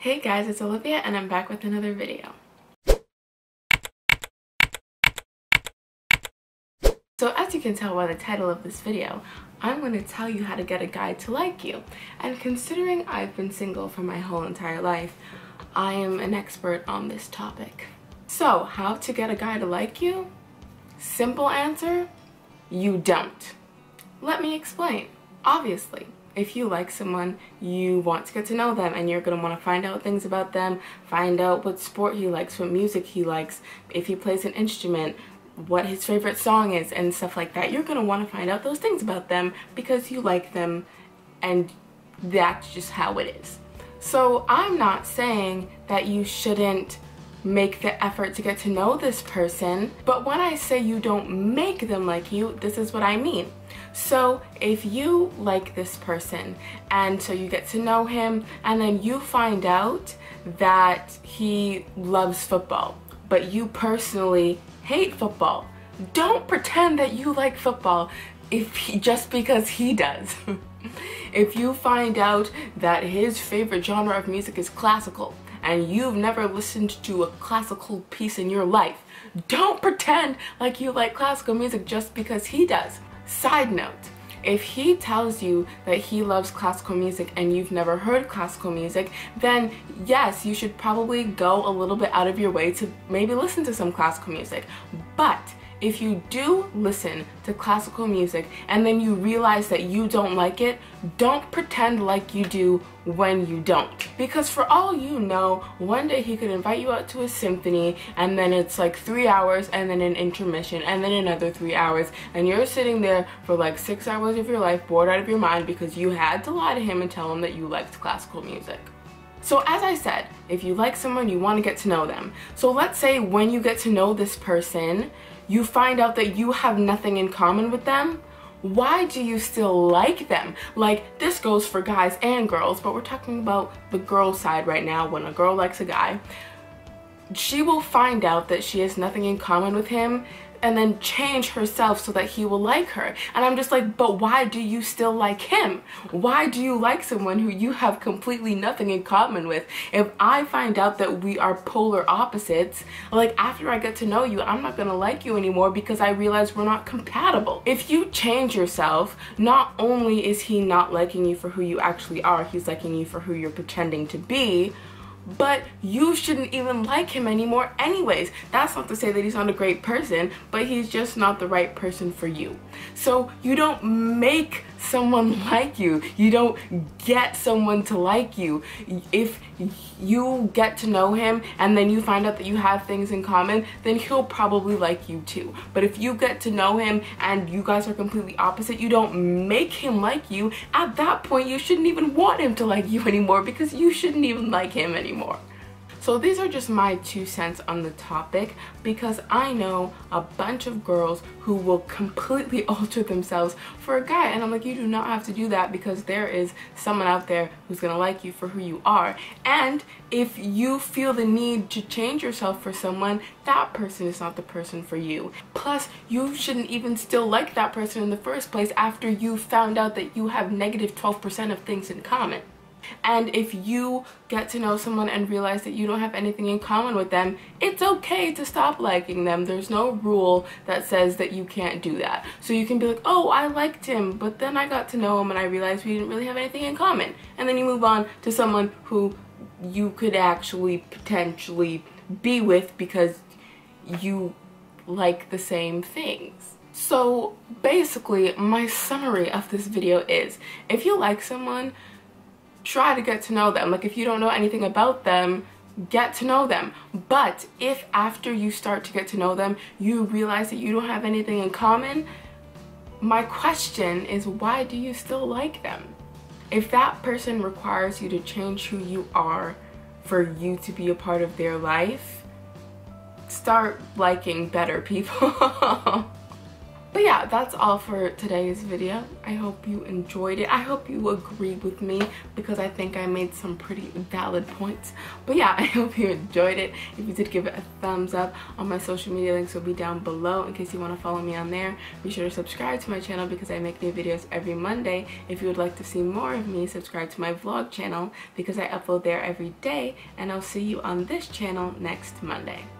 Hey guys, it's Olivia and I'm back with another video. So as you can tell by the title of this video, I'm going to tell you how to get a guy to like you. And considering I've been single for my whole entire life, I am an expert on this topic. So how to get a guy to like you? Simple answer, you don't. Let me explain. Obviously, if you like someone, you want to get to know them and you're going to want to find out things about them, find out what sport he likes, what music he likes, if he plays an instrument, what his favorite song is and stuff like that. You're going to want to find out those things about them because you like them and that's just how it is. So I'm not saying that you shouldn't make the effort to get to know this person, but when I say you don't make them like you, this is what I mean. So if you like this person and so you get to know him and then you find out that he loves football, but you personally hate football, don't pretend that you like football if he, just because he does. if you find out that his favorite genre of music is classical and you've never listened to a classical piece in your life, don't pretend like you like classical music just because he does. Side note, if he tells you that he loves classical music and you've never heard classical music, then yes, you should probably go a little bit out of your way to maybe listen to some classical music. But if you do listen to classical music and then you realize that you don't like it, don't pretend like you do when you don't. Because for all you know, one day he could invite you out to a symphony and then it's like three hours and then an intermission and then another three hours and you're sitting there for like six hours of your life bored out of your mind because you had to lie to him and tell him that you liked classical music. So as I said, if you like someone, you want to get to know them. So let's say when you get to know this person, you find out that you have nothing in common with them, why do you still like them? Like, this goes for guys and girls, but we're talking about the girl side right now when a girl likes a guy. She will find out that she has nothing in common with him and then change herself so that he will like her. And I'm just like, but why do you still like him? Why do you like someone who you have completely nothing in common with? If I find out that we are polar opposites, like after I get to know you, I'm not gonna like you anymore because I realize we're not compatible. If you change yourself, not only is he not liking you for who you actually are, he's liking you for who you're pretending to be, but you shouldn't even like him anymore anyways. That's not to say that he's not a great person, but he's just not the right person for you. So you don't make someone like you. You don't get someone to like you. If you get to know him and then you find out that you have things in common, then he'll probably like you too. But if you get to know him and you guys are completely opposite, you don't make him like you, at that point you shouldn't even want him to like you anymore because you shouldn't even like him anymore. So these are just my two cents on the topic because I know a bunch of girls who will completely alter themselves for a guy. And I'm like you do not have to do that because there is someone out there who's gonna like you for who you are. And if you feel the need to change yourself for someone that person is not the person for you. Plus you shouldn't even still like that person in the first place after you found out that you have negative 12% of things in common and if you get to know someone and realize that you don't have anything in common with them, it's okay to stop liking them. There's no rule that says that you can't do that. So you can be like, oh, I liked him, but then I got to know him and I realized we didn't really have anything in common. And then you move on to someone who you could actually potentially be with because you like the same things. So basically, my summary of this video is, if you like someone, try to get to know them. Like if you don't know anything about them, get to know them. But if after you start to get to know them, you realize that you don't have anything in common, my question is why do you still like them? If that person requires you to change who you are for you to be a part of their life, start liking better people. yeah that's all for today's video. I hope you enjoyed it. I hope you agree with me because i think i made some pretty valid points. But yeah i hope you enjoyed it. If you did give it a thumbs up. On my social media links will be down below in case you want to follow me on there. Be sure to subscribe to my channel because i make new videos every monday. If you would like to see more of me subscribe to my vlog channel because i upload there every day. And i'll see you on this channel next monday